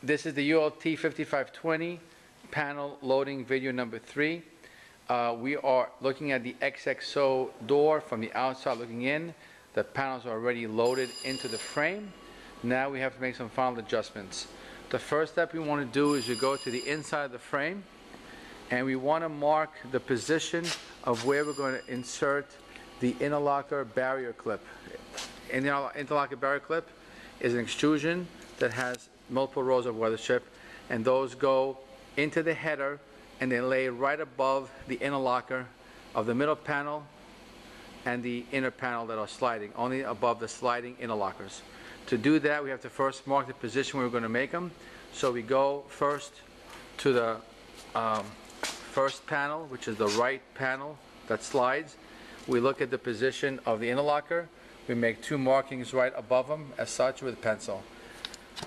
This is the ULT 5520 panel loading video number three. Uh, We are looking at the XXO door from the outside looking in. The panels are already loaded into the frame. Now we have to make some final adjustments. The first step we want to do is you go to the inside of the frame and we want to mark the position of where we're going to insert the interlocker barrier clip. Inter- interlocker barrier clip is an extrusion that has multiple rows of weatherstrip, and those go into the header and they lay right above the interlocker of the middle panel and the inner panel that are sliding, only above the sliding interlockers. To do that, we have to first mark the position where we're going to make them. So we go first to the um, first panel, which is the right panel that slides. We look at the position of the interlocker. We make two markings right above them as such with pencil.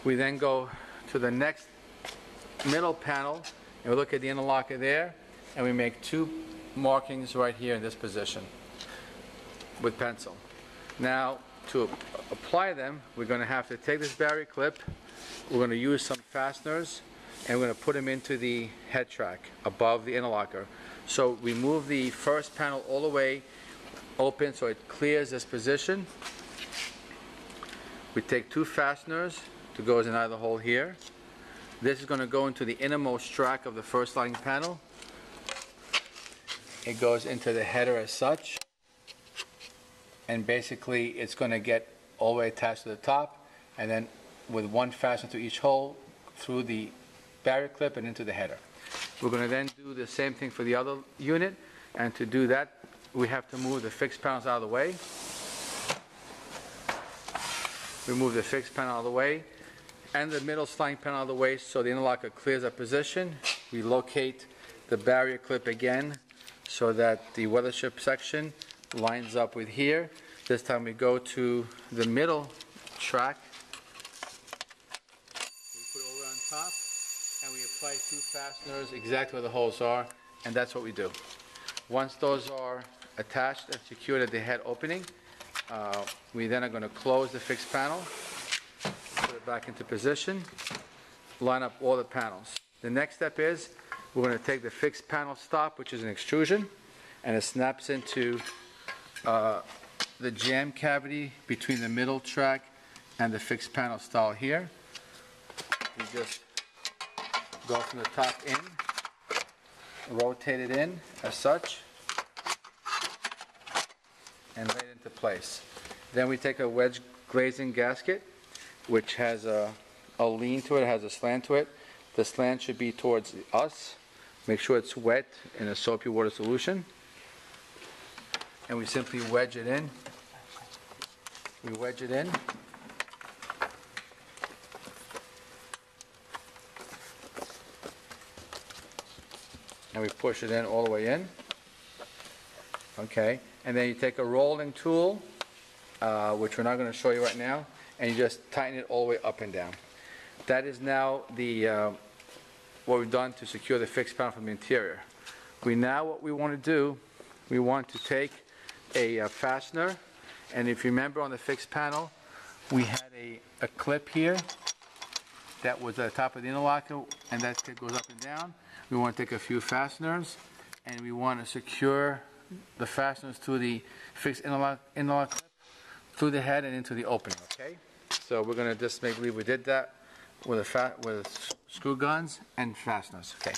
We then go to the next middle panel and we look at the interlocker there and we make two markings right here in this position with pencil. Now, to apply them, we're going to have to take this barrier clip, we're going to use some fasteners, and we're going to put them into the head track above the interlocker. So we move the first panel all the way open so it clears this position. We take two fasteners that goes in either hole here. This is going to go into the innermost track of the first sliding panel. It goes into the header as such and basically it's going to get all the way attached to the top and then with one fastener to each hole through the barrier clip and into the header. We're going to then do the same thing for the other unit and to do that we have to move the fixed panels out of the way. Remove the fixed panel out of the way and the middle sliding panel out of the way so the interlocker clears that position. We locate the barrier clip again so that the weatherstrip section lines up with here. This time we go to the middle track. We put it over on top and we apply two fasteners exactly where the holes are and that's what we do. Once those are attached and secured at the head opening, uh, we then are going to close the fixed panel, it back into position, line up all the panels. The next step is we're going to take the fixed panel stop, which is an extrusion, and it snaps into uh, the jamb cavity between the middle track and the fixed panel stall here. We just go from the top in, rotate it in as such, and lay it into place. Then we take a wedge glazing gasket, which has a, a lean to it, has a slant to it. The slant should be towards us. Make sure it's wet in a soapy water solution. And we simply wedge it in. We wedge it in. And we push it in all the way in. Okay, and then you take a rolling tool, uh, which we're not going to show you right now, and you just tighten it all the way up and down. That is now the, uh, what we've done to secure the fixed panel from the interior. We now, what we want to do, we want to take a uh, fastener, and if you remember on the fixed panel, we had a, a clip here that was at the top of the interlocker, and that clip goes up and down. We want to take a few fasteners, and we want to secure the fasteners to the fixed interlock, interlock clip through the head and into the opening, okay? So we're gonna just make believe we did that with a fat with screw guns and fasteners, okay?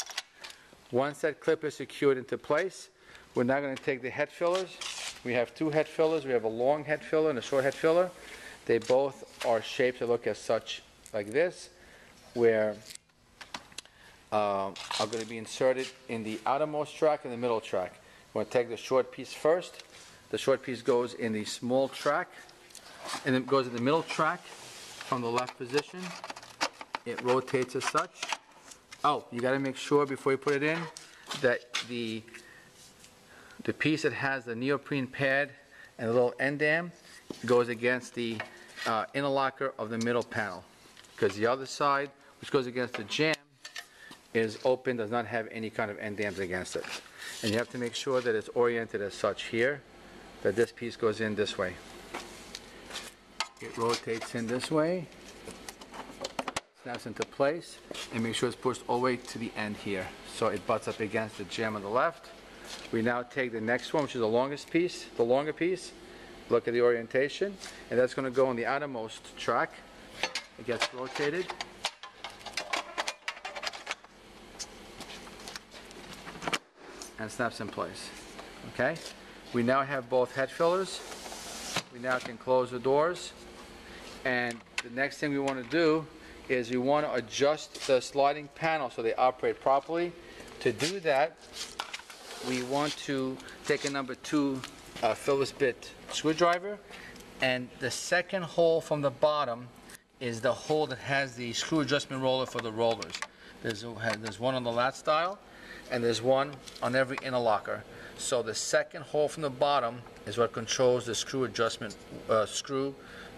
Once that clip is secured into place, we're now gonna take the head fillers. We have two head fillers, we have a long head filler and a short head filler. They both are shaped to look as such like this, where uh, are going to be inserted in the outermost track and the middle track. We're to take the short piece first. The short piece goes in the small track, and it goes in the middle track from the left position. It rotates as such. Oh, you got to make sure before you put it in that the the piece that has the neoprene pad and the little end dam goes against the uh, interlocker of the middle panel, because the other side, which goes against the jamb, is open, does not have any kind of end dams against it. And you have to make sure that it's oriented as such here, that this piece goes in this way. It rotates in this way, snaps into place, and make sure it's pushed all the way to the end here, so it butts up against the jamb on the left. We now take the next one, which is the longest piece, the longer piece, look at the orientation, and that's gonna go on the outermost track. It gets rotated. And snaps in place, okay? We now have both head fillers. We now can close the doors. And the next thing we want to do is we want to adjust the sliding panel so they operate properly. To do that, we want to take a number two uh, Phillips bit screwdriver, and the second hole from the bottom is the hole that has the screw adjustment roller for the rollers. There's, there's one on the lat stile, and there's one on every interlocker. So the second hole from the bottom is what controls the screw adjustment, uh, screw,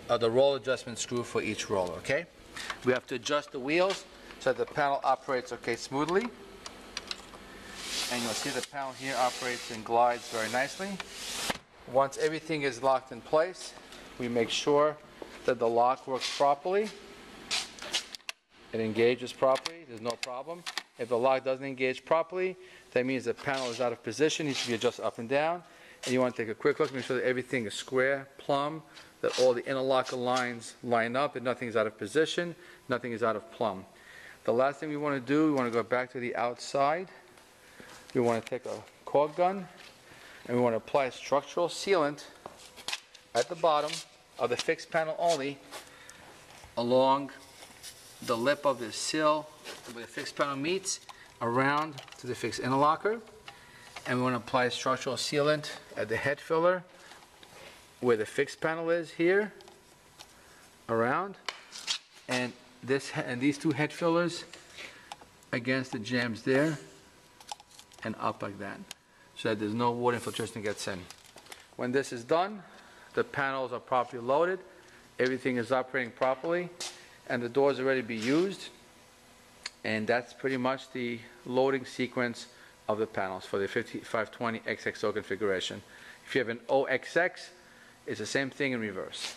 uh, the roll adjustment screw for each roller, okay? We have to adjust the wheels so that the panel operates, okay, smoothly. And you'll see the panel here operates and glides very nicely. Once everything is locked in place, we make sure that the lock works properly. It engages properly, there's no problem. If the lock doesn't engage properly, that means the panel is out of position, needs to be adjusted up and down. And you want to take a quick look, make sure that everything is square, plumb, that all the interlocker lines line up, and nothing is out of position, nothing is out of plumb. The last thing we want to do, we want to go back to the outside. We want to take a caulk gun, and we want to apply structural sealant at the bottom of the fixed panel only along the lip of the sill where the fixed panel meets around to the fixed interlocker. And we want to apply structural sealant at the head filler where the fixed panel is here, around. And this, and these two head fillers against the jambs there and up like that, so that there's no water infiltration gets in. When this is done, the panels are properly loaded, everything is operating properly, and the doors already be used. And that's pretty much the loading sequence of the panels for the 5520 XXO configuration. If you have an OXX, it's the same thing in reverse.